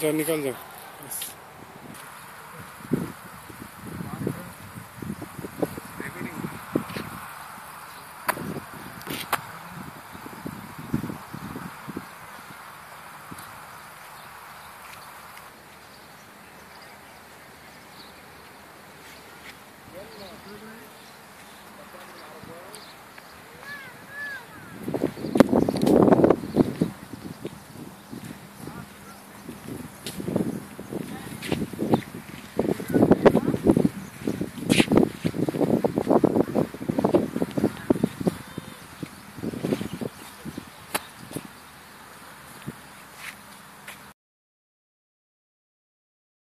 Да, Николай.